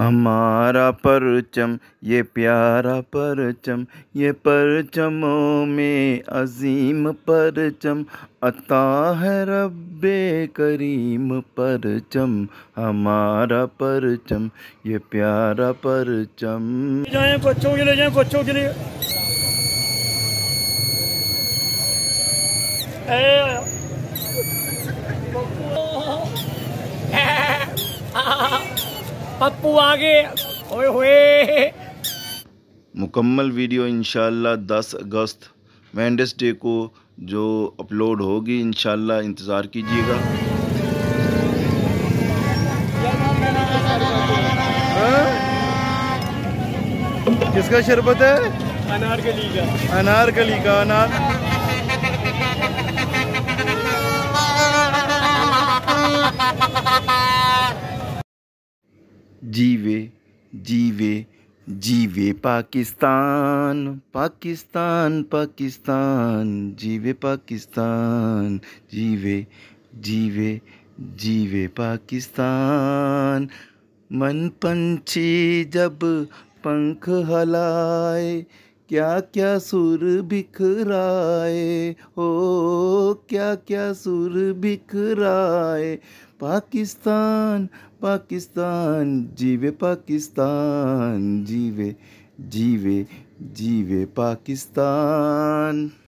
हमारा परचम ये प्यारा परचम ये परचमों में अजीम परचम अता है रब्बे करीम परचम हमारा परचम ये प्यारा परचम। जाए बच्चों के लिए जाए बच्चों के लिए। ए, पप्पू आगे। ओए होए। मुकम्मल वीडियो इंशाल्लाह 10 अगस्त वेंडसडे को जो अपलोड होगी इंशाल्लाह इंतज़ार कीजिएगा। किसका शरबत है? अनारकली का अनारकली का अनार। जीवे जीवे जीवे पाकिस्तान पाकिस्तान पाकिस्तान, जीवे पाकिस्तान, जीवे जीवे जीवे पाकिस्तान। मन पंछी जब पंख हलाए क्या क्या सुर बिखराए? हो क्या क्या सुर बिखराए? पाकिस्तान पाकिस्तान, जीवे पाकिस्तान, जीवे जीवे जीवे पाकिस्तान।